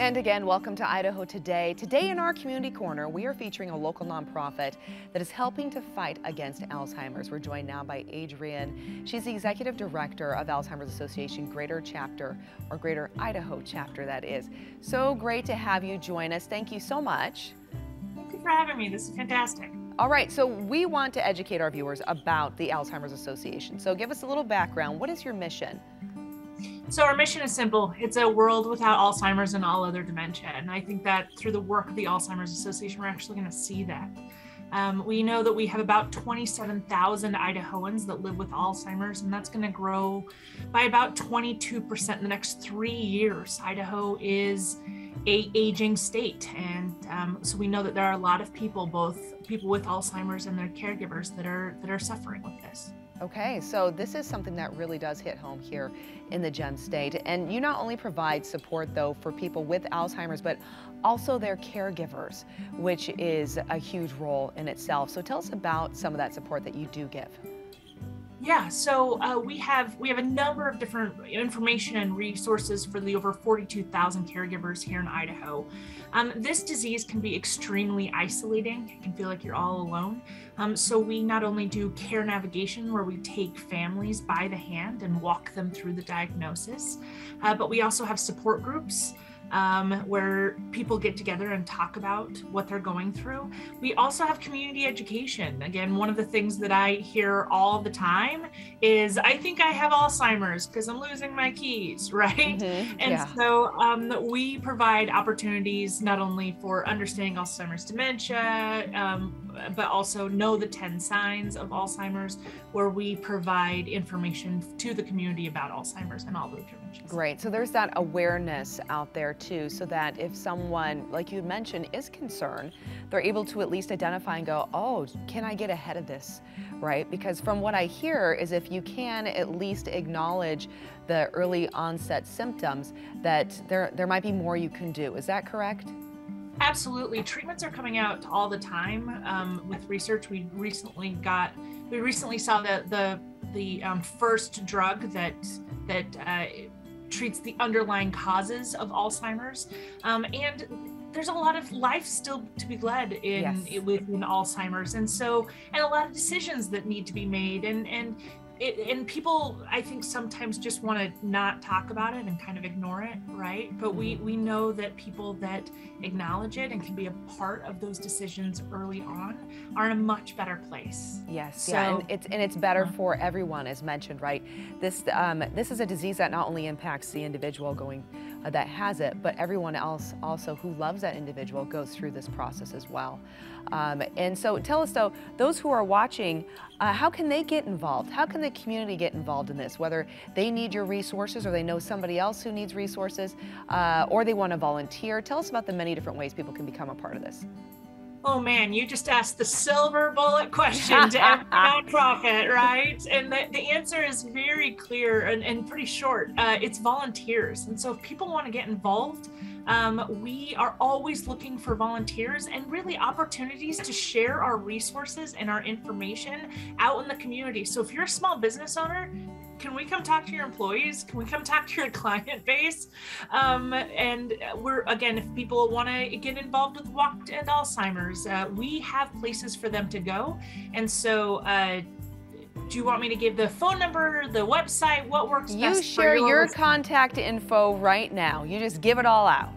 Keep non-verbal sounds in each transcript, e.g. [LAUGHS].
And again, welcome to Idaho Today. Today in our Community Corner, we are featuring a local nonprofit that is helping to fight against Alzheimer's. We're joined now by Adrean. She's the Executive Director of Alzheimer's Association Greater Chapter, or Greater Idaho Chapter, that is. So great to have you join us. Thank you so much. Thank you for having me. This is fantastic. All right, so we want to educate our viewers about the Alzheimer's Association. So give us a little background. What is your mission? So our mission is simple. It's a world without Alzheimer's and all other dementia. And I think that through the work of the Alzheimer's Association, we're actually going to see that. Um, we know that we have about 27,000 Idahoans that live with Alzheimer's, and that's going to grow by about 22% in the next three years. Idaho is a aging state, and um, so we know that there are a lot of people, both people with Alzheimer's and their caregivers, that are that are suffering with this. Okay, so this is something that really does hit home here in the Gem State. And you not only provide support, though, for people with Alzheimer's, but also their caregivers, which is a huge role in itself. So tell us about some of that support that you do give. Yeah, so uh, we have we have a number of different information and resources for the over 42,000 caregivers here in Idaho. Um, this disease can be extremely isolating. It can feel like you're all alone. Um, so we not only do care navigation, where we take families by the hand and walk them through the diagnosis, uh, but we also have support groups um, where people get together and talk about what they're going through. We also have community education. Again, one of the things that I hear all the time is, I think I have Alzheimer's because I'm losing my keys, [LAUGHS] right? Mm-hmm. And yeah. so um, we provide opportunities not only for understanding Alzheimer's dementia, um, but also know the 10 signs of Alzheimer's, where we provide information to the community about Alzheimer's and all those dementias. Great. So there's that awareness out there too, so that if someone, like you mentioned, is concerned, they're able to at least identify and go, oh, can I get ahead of this, right? Because from what I hear is if you can at least acknowledge the early onset symptoms, that there, there might be more you can do. Is that correct? Absolutely. Treatments are coming out all the time um, with research. We recently got, we recently saw the, the, the um, first drug that, that uh, treats the underlying causes of Alzheimer's. Um, and there's a lot of life still to be led in yes. within Alzheimer's, and so and a lot of decisions that need to be made, and and it, and people i think sometimes just want to not talk about it and kind of ignore it right? But we mm-hmm. we know that people that acknowledge it and can be a part of those decisions early on are in a much better place. Yes so, yeah and it's and it's better for everyone as mentioned right? This um, this is a disease that not only impacts the individual going uh, that has it, but everyone else also who loves that individual goes through this process as well. Um, and so tell us though, those who are watching, uh, how can they get involved? How can the community get involved in this? Whether they need your resources or they know somebody else who needs resources uh, or they want to volunteer. Tell us about the many different ways people can become a part of this. Oh man, you just asked the silver bullet question to every [LAUGHS] nonprofit, right? And the, the answer is very clear and, and pretty short. Uh, it's volunteers. And so if people want to get involved, um, we are always looking for volunteers and really opportunities to share our resources and our information out in the community. So if you're a small business owner, can we come talk to your employees? Can we come talk to your [LAUGHS] client base? Um, and we're, again, if people want to get involved with Walk to End Alzheimer's, uh, we have places for them to go. And so, uh, do you want me to give the phone number, the website, what works you best share your contact info right now. You just give it all out.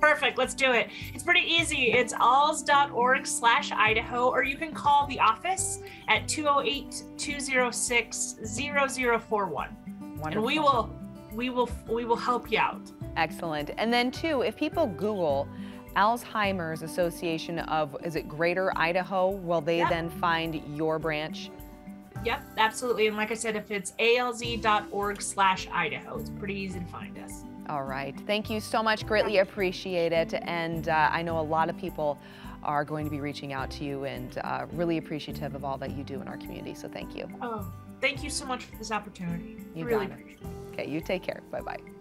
Perfect. Let's do it. It's pretty easy. It's alz.org slash Idaho, or you can call the office at 208 206 0041. And we will we will we will help you out. Excellent. And then too, if people Google Alzheimer's Association of is it Greater Idaho, will they yep. then find your branch? Yep, absolutely. And like I said, if it's alz.org slash Idaho, it's pretty easy to find us. All right. Thank you so much. Greatly appreciate it. And uh, I know a lot of people are going to be reaching out to you and uh, really appreciative of all that you do in our community. So thank you. Oh, thank you so much for this opportunity. You really got it. Okay, you take care. Bye-bye.